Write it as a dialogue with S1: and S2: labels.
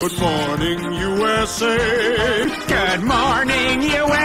S1: Good morning, USA.
S2: Good morning, USA.